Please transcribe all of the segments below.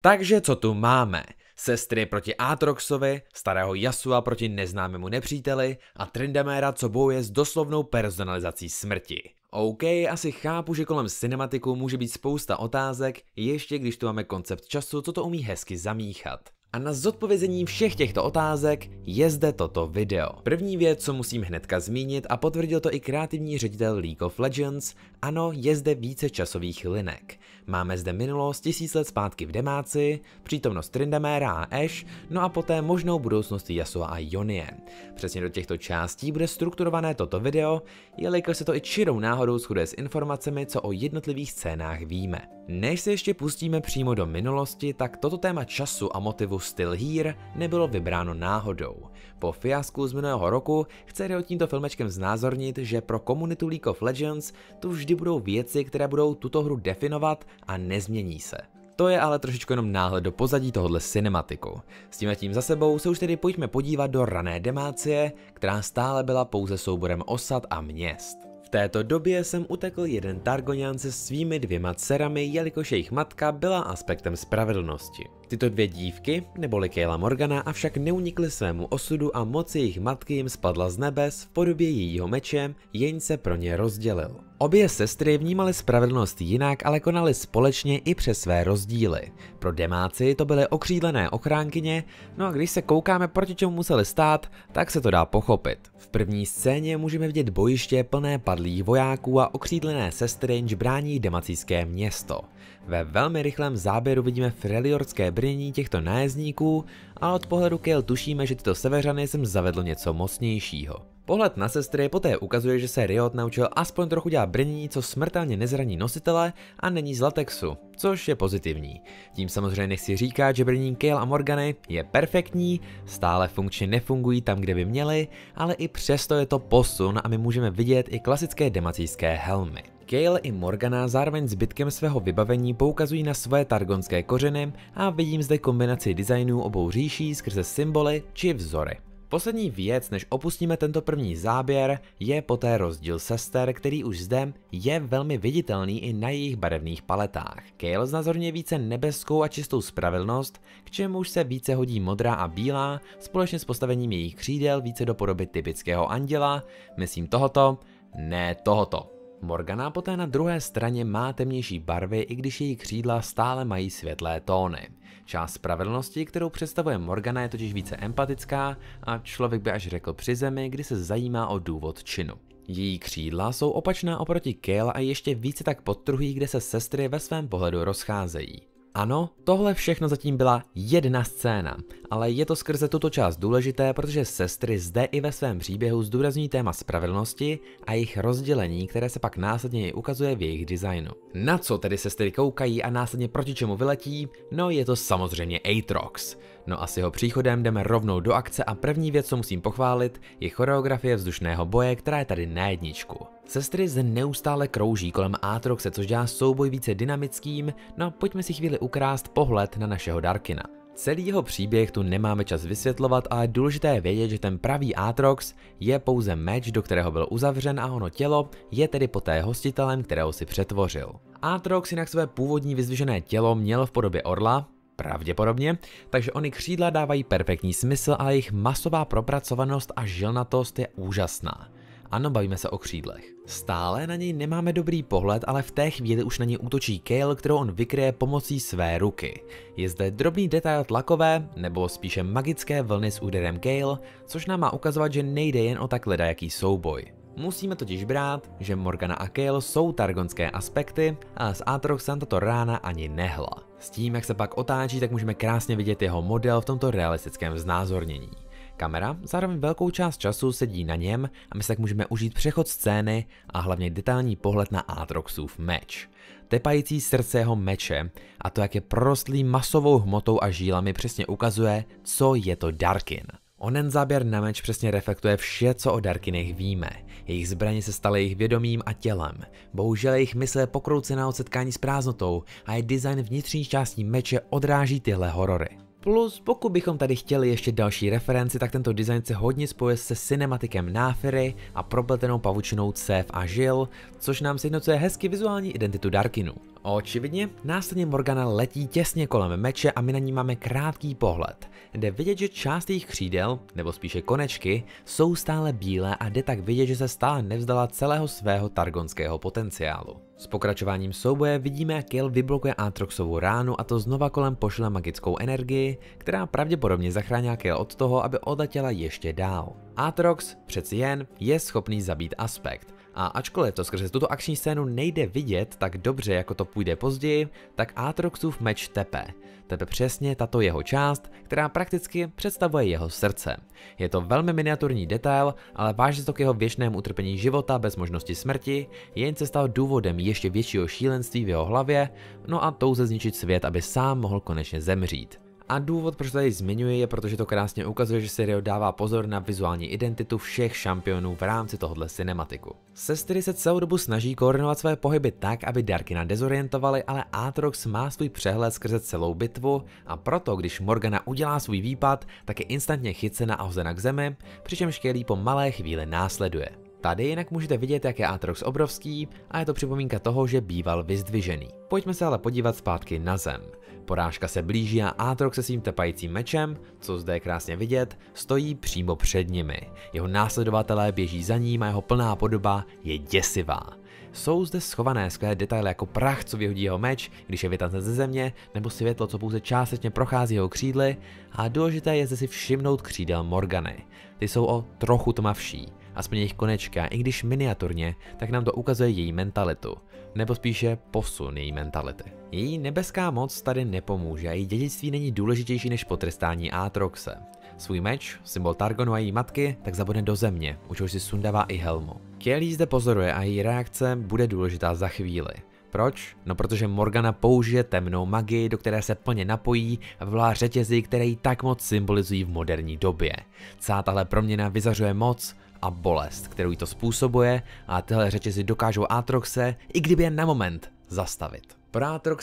Takže co tu máme? Sestry proti Aatroxovi, starého Yasua proti neznámému nepříteli a Tryndamera, co bojuje s doslovnou personalizací smrti. OK, asi chápu, že kolem cinematiku může být spousta otázek, ještě když tu máme koncept času, co to umí hezky zamíchat. A na zodpovězení všech těchto otázek je zde toto video. První věc, co musím hnedka zmínit a potvrdil to i kreativní ředitel League of Legends, ano, je zde více časových linek. Máme zde minulost tisíc let zpátky v Demáci, přítomnost Tryndamera a Ash, no a poté možnou budoucnost Yasuo a Jonie. Přesně do těchto částí bude strukturované toto video, jelikož se to i čirou náhodou shoduje s informacemi, co o jednotlivých scénách víme. Než se ještě pustíme přímo do minulosti, tak toto téma času a motivu Still Here nebylo vybráno náhodou. Po fiasku z minulého roku chce Riot tímto filmečkem znázornit, že pro komunitu League of Legends tu vždy budou věci, které budou tuto hru definovat a nezmění se. To je ale trošičku jenom náhled do pozadí tohohle cinematiku. S tím tím za sebou se už tedy pojďme podívat do rané demácie, která stále byla pouze souborem osad a měst. V této době jsem utekl jeden Targonian se svými dvěma dcerami, jelikož jejich matka byla aspektem spravedlnosti. Tyto dvě dívky, neboli Kayla Morgana, avšak neunikly svému osudu a moc jejich matky jim spadla z nebes v podobě jejího meče, jeň se pro ně rozdělil. Obě sestry vnímaly spravedlnost jinak, ale konaly společně i přes své rozdíly. Pro demáci to byly okřídlené ochránkyně, no a když se koukáme proti čemu museli stát, tak se to dá pochopit. V první scéně můžeme vidět bojiště plné padlých vojáků a okřídlené sestry, jenž brání demacijské město. Ve velmi rychlém záběru vidíme freliorské brnění těchto nájezdníků a od pohledu Kale tušíme, že tyto severany sem zavedlo něco mocnějšího. Pohled na sestry poté ukazuje, že se Riot naučil aspoň trochu dělat brnění, co smrtelně nezraní nositele a není z latexu, což je pozitivní. Tím samozřejmě nechci říkat, že brnění Kale a Morgany je perfektní, stále funkčně nefungují tam, kde by měly, ale i přesto je to posun a my můžeme vidět i klasické demacijské helmy. Kale i Morgana zároveň zbytkem svého vybavení poukazují na své targonské kořeny a vidím zde kombinaci designů obou říší skrze symboly či vzory. Poslední věc, než opustíme tento první záběr, je poté rozdíl sester, který už zde je velmi viditelný i na jejich barevných paletách. Kale znázorně více nebeskou a čistou spravedlnost, k čemuž se více hodí modrá a bílá, společně s postavením jejich křídel více do podoby typického anděla, myslím tohoto, ne tohoto. Morgana poté na druhé straně má temnější barvy, i když její křídla stále mají světlé tóny. Část spravedlnosti, kterou představuje Morgana, je totiž více empatická a člověk by až řekl při zemi, kdy se zajímá o důvod činu. Její křídla jsou opačná oproti Kale a ještě více tak podtruhý, kde se sestry ve svém pohledu rozcházejí. Ano, tohle všechno zatím byla jedna scéna, ale je to skrze tuto část důležité, protože sestry zde i ve svém příběhu zdůrazní téma spravedlnosti a jejich rozdělení, které se pak následně i ukazuje v jejich designu. Na co tedy sestry koukají a následně proti čemu vyletí? No je to samozřejmě Aatrox. No a s jeho příchodem jdeme rovnou do akce a první věc, co musím pochválit, je choreografie vzdušného boje, která je tady na jedničku. Sestry zde neustále krouží kolem Aatroxe, což dělá souboj více dynamickým, no pojďme si chvíli ukrást pohled na našeho Darkina. Celý jeho příběh tu nemáme čas vysvětlovat, ale důležité je vědět, že ten pravý Aatrox je pouze meč, do kterého byl uzavřen a ono tělo je tedy poté hostitelem, kterého si přetvořil. Aatrox jinak své původní vyzvižené tělo měl v podobě orla, Pravděpodobně, takže ony křídla dávají perfektní smysl, ale jejich masová propracovanost a žilnatost je úžasná. Ano, bavíme se o křídlech. Stále na něj nemáme dobrý pohled, ale v té chvíli už na něj útočí Kale, kterou on vykryje pomocí své ruky. Je zde drobný detail tlakové, nebo spíše magické vlny s úderem Kale, což nám má ukazovat, že nejde jen o tak ledajaký souboj. Musíme totiž brát, že Morgana a Kale jsou targonské aspekty a s Aatroxem tato rána ani nehla. S tím, jak se pak otáčí, tak můžeme krásně vidět jeho model v tomto realistickém znázornění. Kamera zároveň velkou část času sedí na něm a my se tak můžeme užít přechod scény a hlavně detailní pohled na Aatroxův meč. Tepající srdce jeho meče a to, jak je prorostlý masovou hmotou a žílami přesně ukazuje, co je to Darkin. Onen záběr na meč přesně reflektuje vše, co o Darkinech víme. Jejich zbraně se staly jejich vědomím a tělem. Bohužel jejich mysl je pokroucená od setkání s prázdnotou a je design vnitřní částí meče odráží tyhle horory. Plus, pokud bychom tady chtěli ještě další referenci, tak tento design se hodně spojuje se cinematikem Náfery a propletenou pavučinou Cév a Žil, což nám sjednocuje hezky vizuální identitu Darkinu. Očividně následně Morgana letí těsně kolem meče a my na ní máme krátký pohled. Jde vidět, že část jejich křídel, nebo spíše konečky, jsou stále bílé a jde tak vidět, že se stále nevzdala celého svého targonského potenciálu. S pokračováním souboje vidíme, jak Kill vyblokuje Aatroxovu ránu a to znova kolem pošle magickou energii, která pravděpodobně zachrání Kill od toho, aby odletěla ještě dál. Aatrox přeci jen je schopný zabít aspekt, a ačkoliv to skrze tuto akční scénu nejde vidět tak dobře, jako to půjde později, tak Aatroxův meč tepe. Tepe přesně tato jeho část, která prakticky představuje jeho srdce. Je to velmi miniaturní detail, ale váží to k jeho věčnému utrpení života bez možnosti smrti, jen se stal důvodem ještě většího šílenství v jeho hlavě, no a touze zničit svět, aby sám mohl konečně zemřít. A důvod, proč tady zmiňuji, je, protože to krásně ukazuje, že seriál dává pozor na vizuální identitu všech šampionů v rámci tohohle cinematiku. Sestry se celou dobu snaží koordinovat své pohyby tak, aby Darkina dezorientovali, ale Aatrox má svůj přehled skrze celou bitvu a proto, když Morgana udělá svůj výpad, tak je instantně chycena a hozena k zemi, přičemž Kelly po malé chvíli následuje. Tady jinak můžete vidět, jak je Aatrox obrovský a je to připomínka toho, že býval vyzdvižený. Pojďme se ale podívat zpátky na zem. Porážka se blíží a Aatrox se svým tepajícím mečem, co zde je krásně vidět, stojí přímo před nimi. Jeho následovatelé běží za ním a jeho plná podoba je děsivá. Jsou zde schované skvělé detaily jako prach, co vyhodí jeho meč, když je vytazen ze země, nebo světlo, co pouze částečně prochází jeho křídly a důležité je zde si všimnout křídel Morgany. Ty jsou o trochu tmavší, aspoň jejich konečka, i když miniaturně, tak nám to ukazuje její mentalitu, nebo spíše posun její mentality. Její nebeská moc tady nepomůže a její dědictví není důležitější než potrestání Aatroxe. Svůj meč, symbol Targonu a její matky, tak zabodne do země, u čehož si sundává i helmu. Kelly zde pozoruje a její reakce bude důležitá za chvíli. Proč? No protože Morgana použije temnou magii, do které se plně napojí a vyvolá řetězy, které ji tak moc symbolizují v moderní době. Celá tahle proměna vyzařuje moc a bolest, kterou jí to způsobuje a tyhle řetězy dokážou Aatroxe, i kdyby jen na moment, zastavit.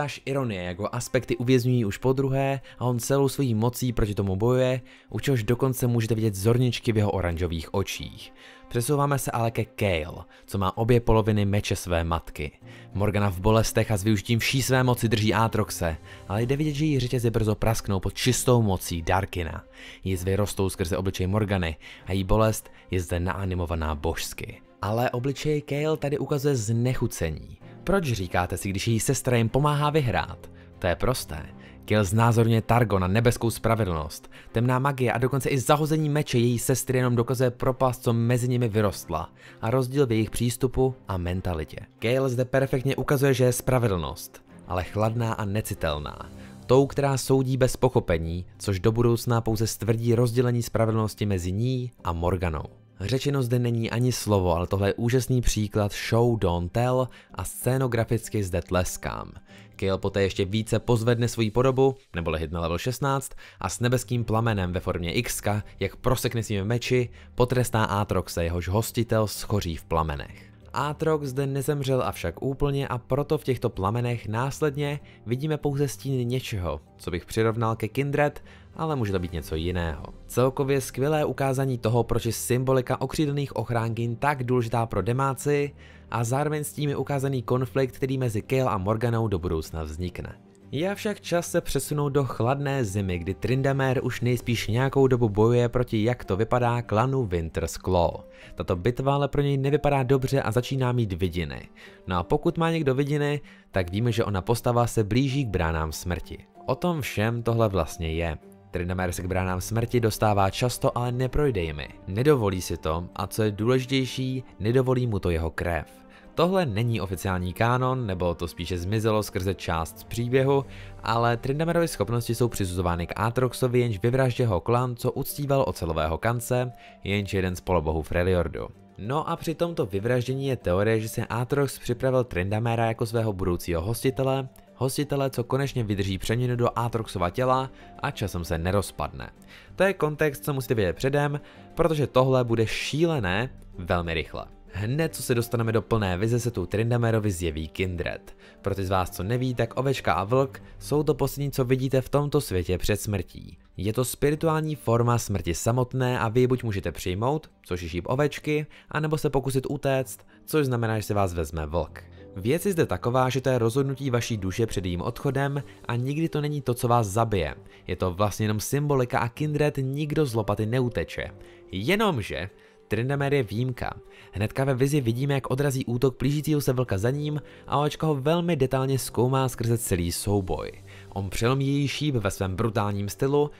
Až ironie, jako aspekty uvězňují už po druhé a on celou svojí mocí proti tomu bojuje, u čehož dokonce můžete vidět zorničky v jeho oranžových očích. Přesouváme se ale ke Kale, co má obě poloviny meče své matky. Morgana v bolestech a s využitím vší své moci drží Aatroxe, ale jde vidět, že její řetězy brzo prasknou pod čistou mocí Darkina. Jizvy rostou skrze obličej Morgany a její bolest je zde naanimovaná božsky. Ale obličej Kale tady ukazuje znechucení. Proč říkáte si, když její sestra jim pomáhá vyhrát? To je prosté. Kill znázorně Targo na nebeskou spravedlnost. Temná magie a dokonce i zahození meče její sestry jenom dokazuje propast, co mezi nimi vyrostla a rozdíl v jejich přístupu a mentalitě. Kale zde perfektně ukazuje, že je spravedlnost, ale chladná a necitelná. Tou, která soudí bez pochopení, což do budoucna pouze stvrdí rozdělení spravedlnosti mezi ní a Morganou. Řečeno zde není ani slovo, ale tohle je úžasný příklad show don't tell a scénograficky zde tleskám. Kale poté ještě více pozvedne svoji podobu, nebo hit na level 16, a s nebeským plamenem ve formě X, jak prosekne svými meči, potrestá Aatroxe, jehož hostitel schoří v plamenech. Aatrox zde nezemřel avšak úplně a proto v těchto plamenech následně vidíme pouze stíny něčeho, co bych přirovnal ke Kindred, ale může to být něco jiného. Celkově skvělé ukázání toho, proč je symbolika okřídlených ochránkin tak důležitá pro demáci a zároveň s tím je ukázaný konflikt, který mezi Kale a Morganou do budoucna vznikne. Je však čas se přesunout do chladné zimy, kdy Tryndamere už nejspíš nějakou dobu bojuje proti jak to vypadá klanu Winter's Claw. Tato bitva ale pro něj nevypadá dobře a začíná mít vidiny. No a pokud má někdo vidiny, tak víme, že ona postava se blíží k bránám smrti. O tom všem tohle vlastně je. Tryndamere se k bránám smrti dostává často, ale neprojde jimi. Nedovolí si to a co je důležitější, nedovolí mu to jeho krev. Tohle není oficiální kánon, nebo to spíše zmizelo skrze část z příběhu, ale Trindamerovy schopnosti jsou přisuzovány k Aatroxovi, jenž vyvraždil ho klan, co uctíval ocelového kance, jenž jeden z polobohů Freljordu. No a při tomto vyvraždění je teorie, že se Aatrox připravil Trindamera jako svého budoucího hostitele, hostitele, co konečně vydrží přeměnu do Aatroxova těla a časem se nerozpadne. To je kontext, co musíte vědět předem, protože tohle bude šílené velmi rychle. Hned co se dostaneme do plné vize se tu Trindamerovi zjeví Kindred. Pro ty z vás, co neví, tak ovečka a vlk jsou to poslední, co vidíte v tomto světě před smrtí. Je to spirituální forma smrti samotné a vy buď můžete přijmout, což je šíp ovečky, anebo se pokusit utéct, což znamená, že se vás vezme vlk. Věc je zde taková, že to je rozhodnutí vaší duše před jejím odchodem a nikdy to není to, co vás zabije. Je to vlastně jenom symbolika a Kindred nikdo z lopaty neuteče. Jenomže Trindamer je výjimka. Hnedka ve vizi vidíme, jak odrazí útok plížícího se vlka za ním a očka ho velmi detailně zkoumá skrze celý souboj. On přelomí její šíp ve svém brutálním stylu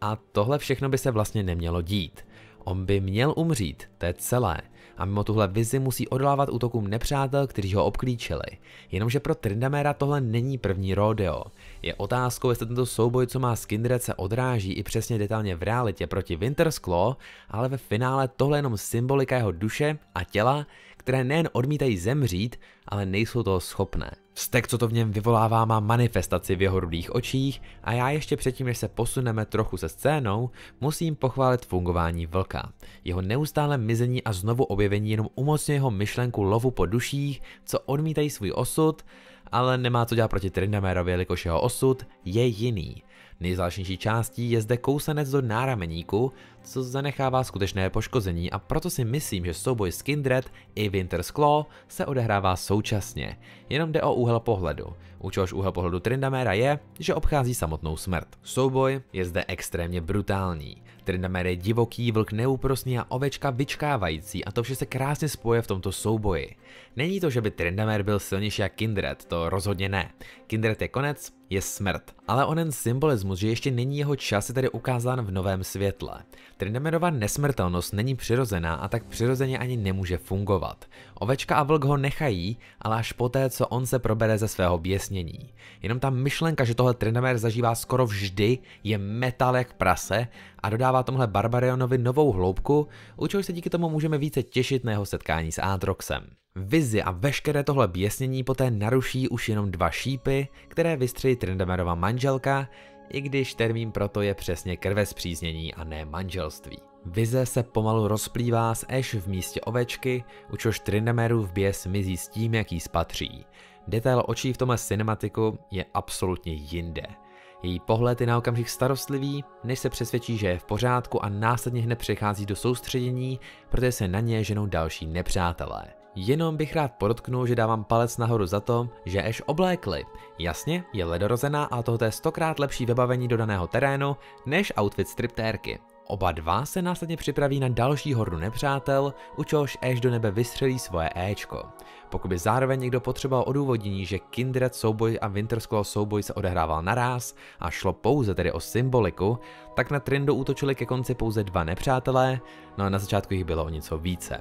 a tohle všechno by se vlastně nemělo dít. On by měl umřít, to je celé. A mimo tuhle vizi musí odolávat útokům nepřátel, kteří ho obklíčili. Jenomže pro Trindamera tohle není první rodeo. Je otázkou, jestli tento souboj, co má Skindred, se odráží i přesně detailně v realitě proti Wintersclaw, ale ve finále tohle je jenom symbolika jeho duše a těla, které nejen odmítají zemřít, ale nejsou toho schopné. Vztek, co to v něm vyvolává, má manifestaci v jeho rudých očích a já ještě předtím, než se posuneme trochu se scénou, musím pochválit fungování vlka. Jeho neustále mizení a znovu objevení jenom umocňuje jeho myšlenku lovu po duších, co odmítají svůj osud, ale nemá co dělat proti Trindamerovi, jelikož jeho osud je jiný. Nejzvláštnější částí je zde kousanec do nárameníku, co zanechává skutečné poškození a proto si myslím, že souboj s Kindred i Winter's Claw se odehrává současně, jenom jde o úhel pohledu. U čehož úhel pohledu Trindamera je, že obchází samotnou smrt. Souboj je zde extrémně brutální. Trindamer je divoký, vlk neúprosný a ovečka vyčkávající a to vše se krásně spoje v tomto souboji. Není to, že by Trindamer byl silnější jak Kindred, to rozhodně ne. Kindred je konec, je smrt. Ale onen symbolismus, že ještě není jeho čas, je tedy ukázán v novém světle. Trindamerova nesmrtelnost není přirozená a tak přirozeně ani nemůže fungovat. Ovečka a vlk ho nechají, ale až poté, co on se probere ze svého běsnění. Jenom ta myšlenka, že tohle Trindamer zažívá skoro vždy, je metal jak prase a dodává tomhle Barbarionovi novou hloubku, u čehož se díky tomu můžeme více těšit na jeho setkání s Aatroxem. Vizi a veškeré tohle běsnění poté naruší už jenom dva šípy, které vystřelí Trindamerova manželka, i když termín proto je přesně krvespříznění a ne manželství. Vize se pomalu rozplývá s Ash v místě ovečky, u čehož Trindamerův běs mizí s tím, jaký spatří. Detail očí v tomhle cinematiku je absolutně jinde. Její pohled je na okamžik starostlivý, než se přesvědčí, že je v pořádku a následně hned přechází do soustředění, protože se na ně ženou další nepřátelé. Jenom bych rád podotknul, že dávám palec nahoru za to, že Ash oblékli. Jasně, je ledorozená a tohle je stokrát lepší vybavení do daného terénu než outfit striptérky. Oba dva se následně připraví na další hordu nepřátel, u čehož Ash do nebe vystřelí svoje Ečko. Pokud by zároveň někdo potřeboval odůvodnění, že Kindred souboj a Wintersclaw souboj se odehrával naraz a šlo pouze tedy o symboliku, tak na Trindu útočili ke konci pouze dva nepřátelé, no a na začátku jich bylo o něco více.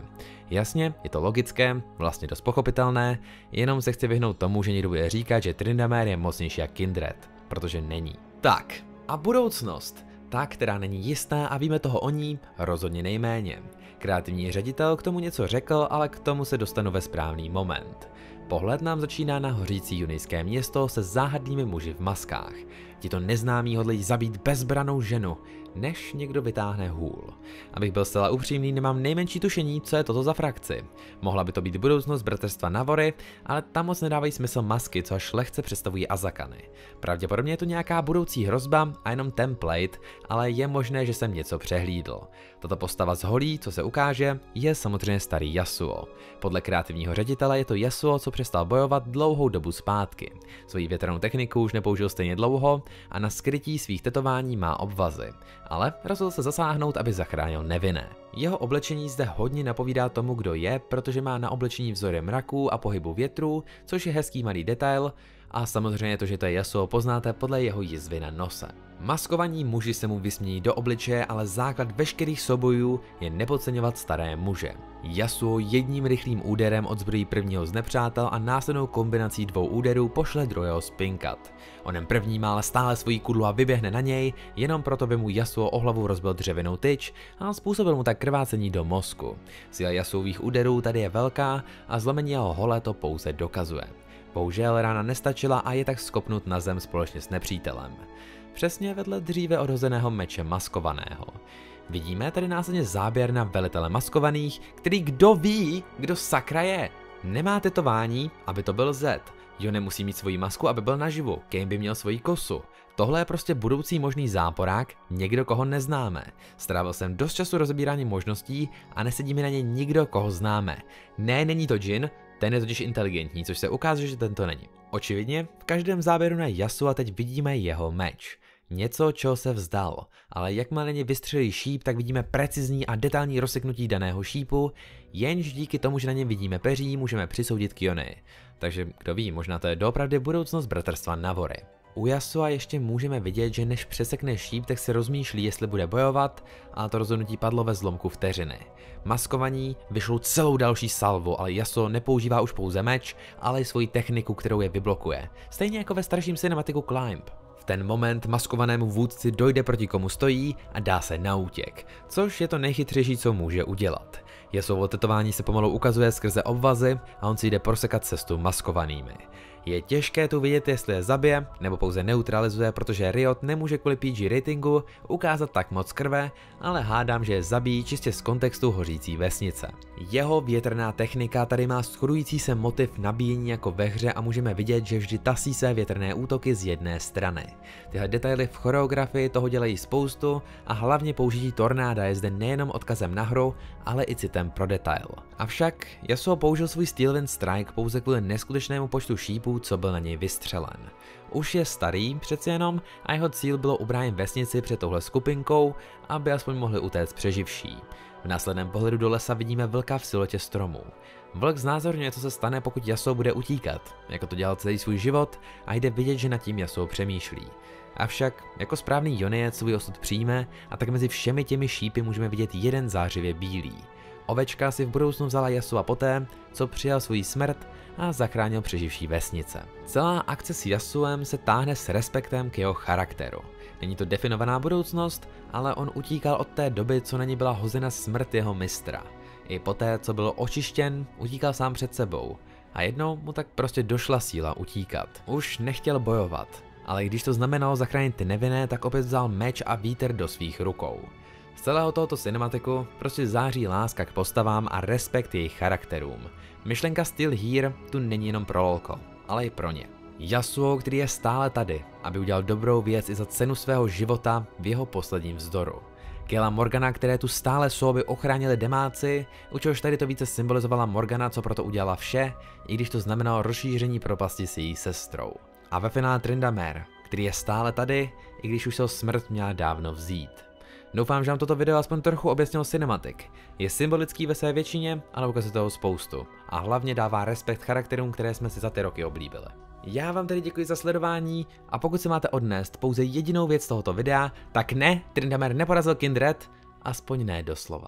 Jasně, je to logické, vlastně dost pochopitelné, jenom se chci vyhnout tomu, že někdo bude říkat, že Trindamer je mocnější jak Kindred, protože není. Tak, a budoucnost ta, která není jistá a víme toho o ní rozhodně nejméně. Kreativní ředitel k tomu něco řekl, ale k tomu se dostanu ve správný moment. Pohled nám začíná na hořící junijské město se záhadnými muži v maskách. Tito neznámí hodlají zabít bezbranou ženu, než někdo vytáhne hůl. Abych byl zcela upřímný, nemám nejmenší tušení, co je toto za frakci. Mohla by to být budoucnost bratrstva Navory, ale tam moc nedávají smysl masky, co až lehce představují Azakany. Pravděpodobně je to nějaká budoucí hrozba a jenom template, ale je možné, že jsem něco přehlídl. Tato postava z holí, co se ukáže, je samozřejmě starý Yasuo. Podle kreativního ředitele je to Yasuo, co přestal bojovat dlouhou dobu zpátky. Svoji větrnou techniku už nepoužil stejně dlouho a na skrytí svých tetování má obvazy ale rozhodl se zasáhnout, aby zachránil nevinné. Jeho oblečení zde hodně napovídá tomu, kdo je, protože má na oblečení vzory mraků a pohybu větru, což je hezký malý detail, a samozřejmě to, že to je Yasuo, poznáte podle jeho jizvy na nose. Maskovaní muži se mu vysmějí do obličeje, ale základ veškerých sobojů je nepodceňovat staré muže. Yasuo jedním rychlým úderem odzbrojí prvního z nepřátel a následnou kombinací dvou úderů pošle druhého spinkat. Onem první má ale stále svoji kudlu a vyběhne na něj, jenom proto by mu Yasuo o hlavu rozbil dřevěnou tyč a způsobil mu tak krvácení do mozku. Síla Yasuových úderů tady je velká a zlomení jeho hole to pouze dokazuje. Bohužel rána nestačila a je tak skopnut na zem společně s nepřítelem. Přesně vedle dříve odhozeného meče maskovaného. Vidíme tady následně záběr na velitele maskovaných, který kdo ví, kdo sakra je. Nemá tetování, aby to byl Z. Jo nemusí mít svoji masku, aby byl naživu. Kane by měl svoji kosu. Tohle je prostě budoucí možný záporák, někdo, koho neznáme. Strávil jsem dost času rozebíráním možností a nesedí mi na ně nikdo, koho známe. Ne, není to Jin, Ten je totiž inteligentní, což se ukáže, že tento není. Očividně, v každém záběru na Yasua teď vidíme jeho meč. Něco, čeho se vzdal, ale jakmile ně vystřelí šíp, tak vidíme precizní a detailní rozseknutí daného šípu, jenž díky tomu, že na něm vidíme peří, můžeme přisoudit Kiony. Takže kdo ví, možná to je doopravdy budoucnost bratrstva Navory. U Yasua ještě můžeme vidět, že než přesekne šíp, tak si rozmýšlí, jestli bude bojovat, a to rozhodnutí padlo ve zlomku vteřiny. Maskovaní vyšlo celou další salvu, ale Yasuo nepoužívá už pouze meč, ale i svoji techniku, kterou je vyblokuje. Stejně jako ve starším cinematiku Climb. V ten moment maskovanému vůdci dojde proti komu stojí a dá se na útěk, což je to nejchytřejší, co může udělat. Jesovo tetování se pomalu ukazuje skrze obvazy a on si jde prosekat cestu maskovanými. Je těžké tu vidět, jestli je zabije nebo pouze neutralizuje, protože Riot nemůže kvůli PG ratingu ukázat tak moc krve, ale hádám, že je zabíjí čistě z kontextu hořící vesnice. Jeho větrná technika tady má schodující se motiv nabíjení jako ve hře a můžeme vidět, že vždy tasí se větrné útoky z jedné strany. Tyhle detaily v choreografii toho dělají spoustu a hlavně použití tornáda je zde nejenom odkazem na hru, ale i citem pro detail. Avšak Yasuo použil svůj Steelwind Strike pouze kvůli neskutečnému počtu šípů, co byl na něj vystřelen. Už je starý přeci jenom a jeho cíl bylo ubránit vesnici před touhle skupinkou, aby aspoň mohli utéct přeživší. V následném pohledu do lesa vidíme vlka v silotě stromů. Vlk znázorňuje, co se stane, pokud Yasuo bude utíkat, jako to dělal celý svůj život a jde vidět, že nad tím Yasuo přemýšlí. Avšak, jako správný Joniec svůj osud přijme a tak mezi všemi těmi šípy můžeme vidět jeden zářivě bílý. Ovečka si v budoucnu vzala Yasua poté, co přijal svůj smrt a zachránil přeživší vesnice. Celá akce s Yasuem se táhne s respektem k jeho charakteru. Není to definovaná budoucnost, ale on utíkal od té doby, co na ní byla hozena smrt jeho mistra. I poté, co byl očištěn, utíkal sám před sebou. A jednou mu tak prostě došla síla utíkat. Už nechtěl bojovat, ale když to znamenalo zachránit ty nevinné, tak opět vzal meč a vítr do svých rukou. Z celého tohoto cinematiku prostě září láska k postavám a respekt jejich charakterům. Myšlenka Still Here tu není jenom pro lolko, ale i pro ně. Yasuo, který je stále tady, aby udělal dobrou věc i za cenu svého života v jeho posledním vzdoru. Kela Morgana, které tu stále jsou, aby ochránili demáci, u čehož tady to více symbolizovala Morgana, co proto udělala vše, i když to znamenalo rozšíření propasti s její sestrou. A ve finále Tryndamere, který je stále tady, i když už se o smrt měla dávno vzít. Doufám, že vám toto video aspoň trochu objasnilo cinematik. Je symbolický ve své většině, ale ukazuje toho spoustu. A hlavně dává respekt charakterům, které jsme si za ty roky oblíbili. Já vám tedy děkuji za sledování a pokud se máte odnést pouze jedinou věc tohoto videa, tak ne, Tryndamere neporazil Kindred, aspoň ne doslova.